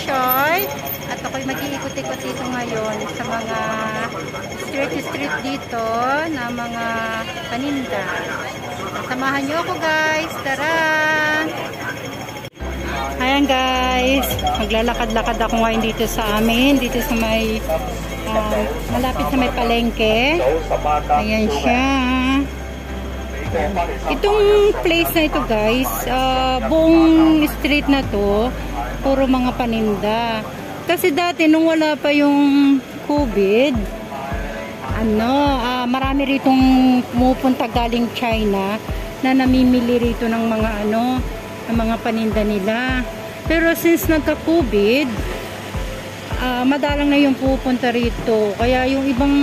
Choy. At ako'y mag-iikot-ikot dito ngayon sa mga street-street dito na mga paninda. Samahan niyo ako guys. Tara! Ayan guys, maglalakad-lakad ako ngayon dito sa amin, dito sa may uh, malapit sa may palengke. Ayan siya. Itong place na ito guys, uh, buong street na to, puro mga paninda. Kasi dati nung wala pa yung COVID, ano, uh, marami ritong pumupunta galing China na namimili rito ng mga ano, ng mga paninda nila. Pero since nagka-COVID, uh, madalang na yung pupunta rito. Kaya yung ibang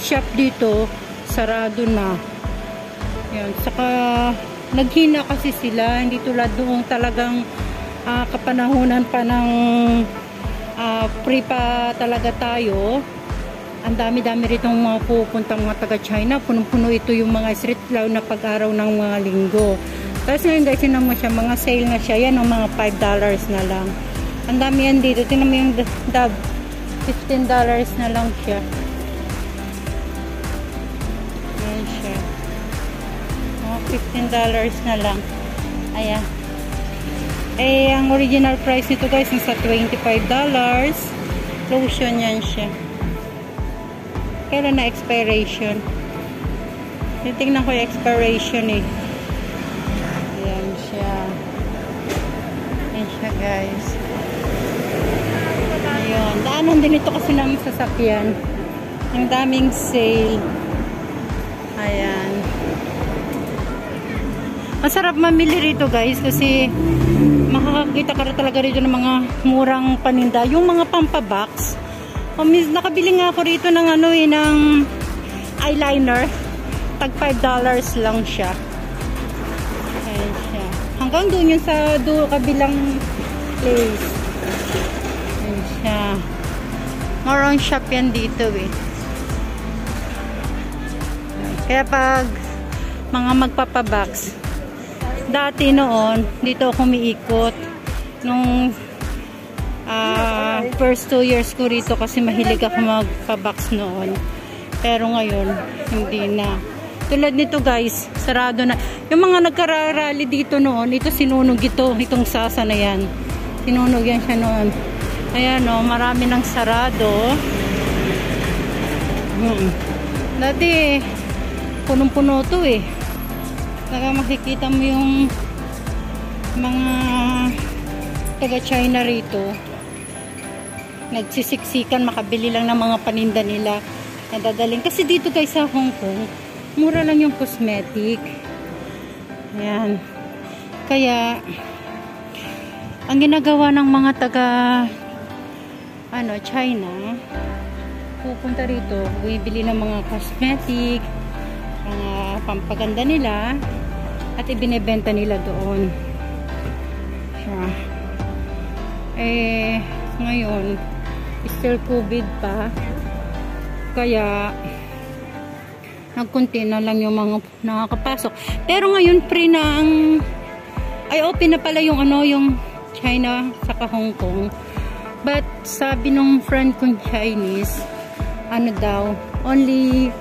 shop dito, sarado na. Yan. Saka, naghina kasi sila. Hindi tulad doong talagang uh, kapanahunan pa ng uh, free pa talaga tayo. Ang dami-dami rito mga pupuntang mga taga-China. Punong-puno ito yung mga street lalo na pag-araw ng mga linggo. Tapos ngayon guys, yun mo siya. Mga sale na siya. Yan ang mga $5 na lang. Ang dami yan dito. Tinan mo yung dab. $15 na lang siya. $15 na lang. Ayan. Eh, ang original price nito guys, nasa $25. Lotion yan siya. Kailan na expiration? Titingnan ko yung expiration eh. Ayan siya. Ayan siya guys. Ayun. Daanan din ito kasi namin sasakyan. Ang daming sale. Ayan. Masarap mamili rito guys kasi makakakita ka talaga rito ng mga murang paninda. Yung mga pampabox. Nakabili nga ako rito ng ano eh, ng eyeliner. Tag $5 lang siya. Ayan siya. Hanggang doon yung sa do, kabilang place. Ayan siya. More on shop yan dito eh. Kaya pag mga magpapabox, dati noon, dito ako umiikot nung uh, first two years ko rito kasi mahilig ako magpa-box noon. Pero ngayon, hindi na. Tulad nito guys, sarado na. Yung mga nagkararally dito noon, ito sinunog ito, itong sasa na yan. Sinunog yan siya noon. Ayan o, oh, marami ng sarado. Hmm. Dati, punong-puno to eh. Saka makikita mo yung mga taga China rito. Nagsisiksikan makabili lang ng mga paninda nila na dadaling. Kasi dito guys sa Hong Kong, mura lang yung cosmetic. Ayan. Kaya, ang ginagawa ng mga taga ano, China, pupunta rito, bibili ng mga cosmetic, mga pampaganda nila, at ibinebenta nila doon. Siya. Eh ngayon still covid pa. Kaya nagkunti na lang yung mga nakakapasok. Pero ngayon free na ang ay open na pala yung ano yung China saka Hong Kong. But sabi nung friend kong Chinese ano daw only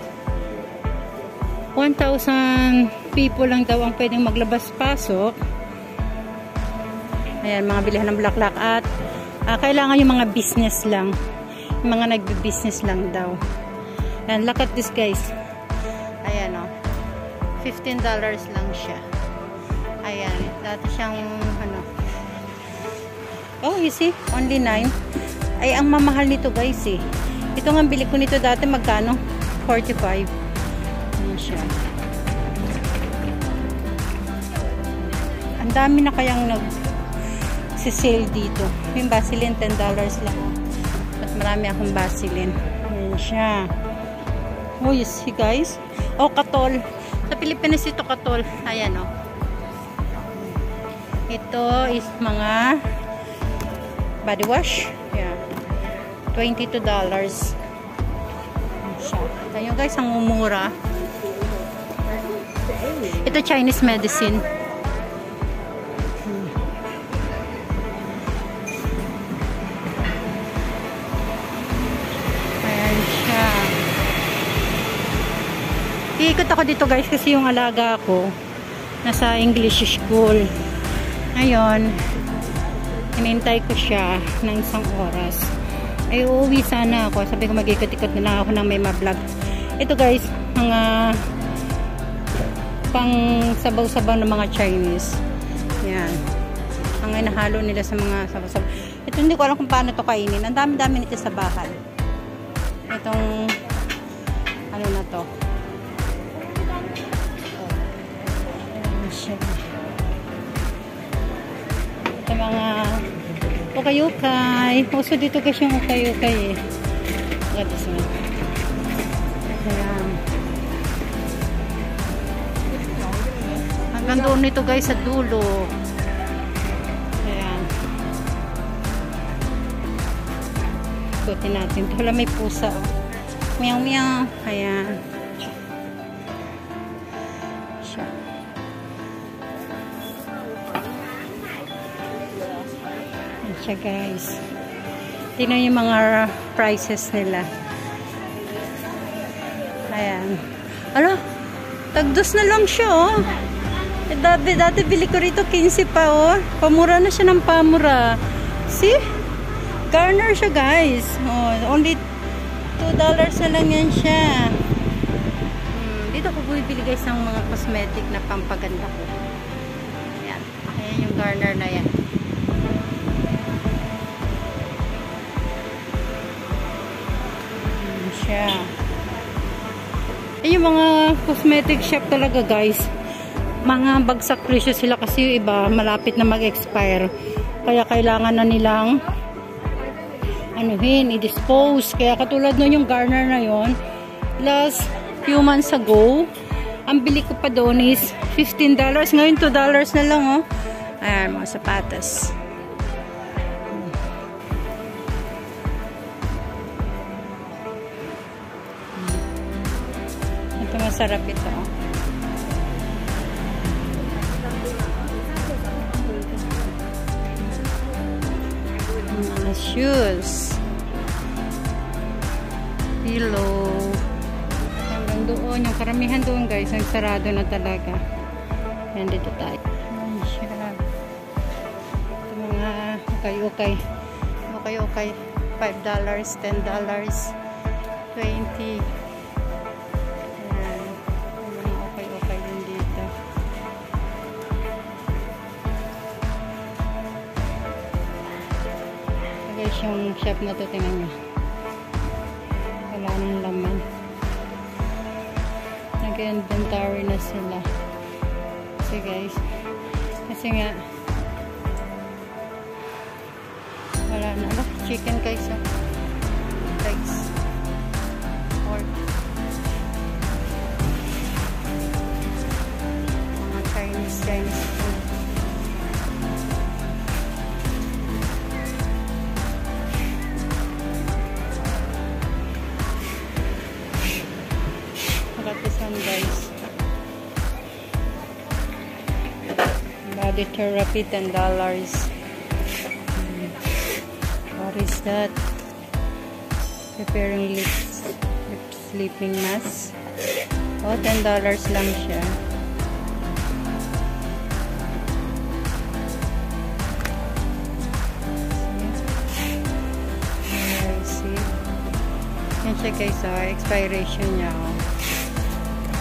1,000 people lang daw ang pwedeng maglabas-pasok. Ayan, mga bilihan ng bulaklak at uh, kailangan yung mga business lang. Yung mga nagbi-business lang daw. Ayan, look at this guys. Ayan o. Oh. $15 lang siya. Ayan, dati siyang ano. Oh, you see? Only 9. Ay, ang mamahal nito guys eh. Ito nga bili ko nito dati magkano? 45. Siya. Ang dami na kayang nag sale dito. Yung Vaseline, $10 lang. Mas marami akong Vaseline. Ayan siya. Oh, see guys? Oh, katol. Sa Pilipinas ito katol. Ayan oh. Ito is mga body wash. Yeah. $22. Ayan siya. Ayan guys, ang umura. Ito Chinese medicine. Ayan siya. Iikot ako dito guys kasi yung alaga ko nasa English school. Ngayon, inintay ko siya ng isang oras. Ay uuwi sana ako. Sabi ko mag-ikot-ikot na lang ako ng may ma-vlog. Ito guys, mga pang sabaw-sabaw ng mga Chinese. Yan. Ang inahalo nila sa mga sabaw-sabaw. Ito hindi ko alam kung paano to kainin. Ang dami-dami nito sa bahay. Itong ano na to. Ito mga ukay-ukay. Puso dito kasi yung ukay-ukay eh. That is one. Hanggang doon nito guys sa dulo. Ayan. Ikutin natin. Wala may pusa. Oh. Meow meow. Ayan. Siya. Ayan siya guys. Tingnan yung mga prices nila. Ayan. Ano? Tagdos na lang siya oh. Dati, dati bili ko rito 15 pa oh. Pamura na siya ng pamura. See? Garner siya guys. Oh, only 2 dollars na lang yan siya. Hmm, dito ko bumibili guys ng mga cosmetic na pampaganda ko. Ayan. Ayan yung garner na yan. Ayan siya. Eh, yung mga cosmetic shop talaga guys mga bagsak presyo sila kasi yung iba malapit na mag-expire. Kaya kailangan na nilang anuhin, i-dispose. Kaya katulad nun yung Garner na yon last few months ago ang bili ko pa doon is $15 ngayon $2 na lang oh. Ayan mga sapatos. Ito masarap ito. oh shoes. Pillow. Hanggang doon. Yung karamihan doon guys ang sarado na talaga. Yan dito tayo. Siya. Ito mga okay okay okay okay 5 dollars 10 dollars 20 yung shop na to tingnan nyo wala nang laman. Nag-inventory na sila. Kasi guys. Kasi nga wala na. Look chicken guys oh. guys. Pork. Mga Chinese Chinese food Rakison guys. Body therapy, $10. Hmm. What is that? Preparing lips, lip sleeping mask. Oh, $10 lang siya. Yan siya guys, oh, expiration niya, oh.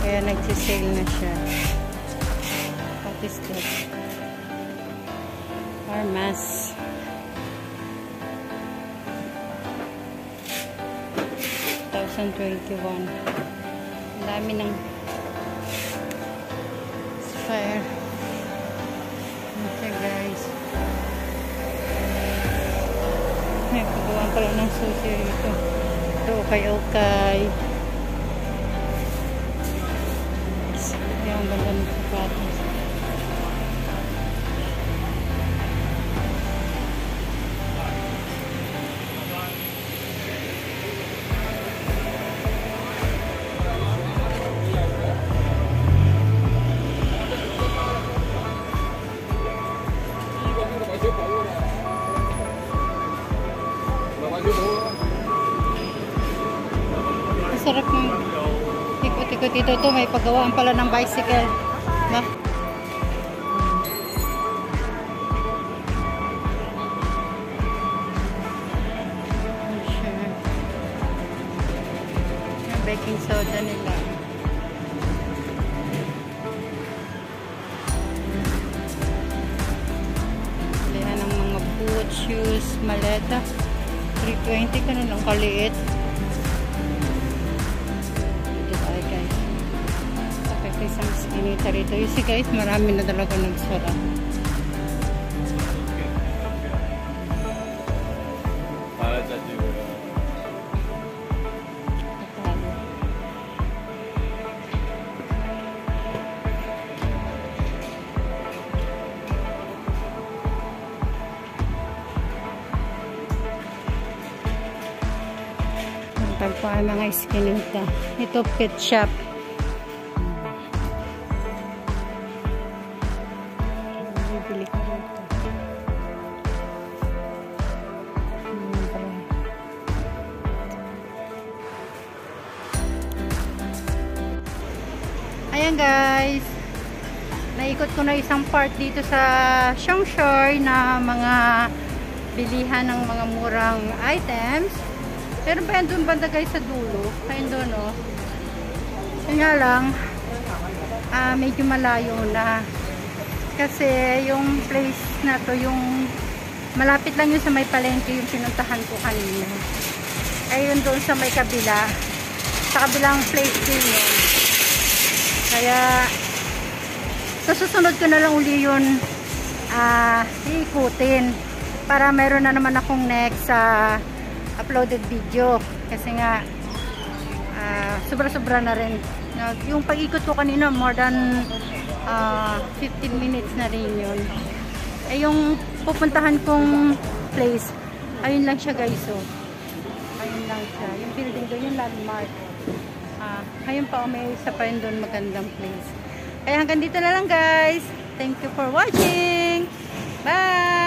Kaya nagsisale na siya. What is that? Armas. twenty-one. Ang dami ng fire. Okay guys. Ay, pagawan ko lang ng susi ito. Ito, okay-okay. Ayan, Masarap ng ikot ikot dito to may paggawaan pala ng bicycle. Yung baking soda nila. Bilihan ng mga boot, shoes, maleta. 320 ka na lang kaliit. Skinita rito. See guys, marami na talaga nagsara. Ang po ang mga skinita. Ito pet shop. Naikot ko na isang part dito sa Shongshore na mga bilihan ng mga murang items. Pero pa yan doon banda guys sa dulo. Ayun doon oh. Yun lang, ah, medyo malayo na. Kasi yung place na to, yung malapit lang yun sa may palengke yung pinuntahan ko kanina. Ayun doon sa may kabila. Sa kabilang place din yun. Kaya, sa susunod ko na lang uli yun ah, iikutin. Para meron na naman akong next sa uploaded video. Kasi nga, ah, sobra-sobra na rin. Yung pag-ikot ko kanina, more than ah, 15 minutes na rin yun. Eh, yung pupuntahan kong place, ayun lang siya guys, oh. Ayun lang siya. Yung building doon, yung landmark. Ah, ayun pa, oh, may isa pa yun doon, magandang place. Kaya hanggang dito na lang guys. Thank you for watching. Bye!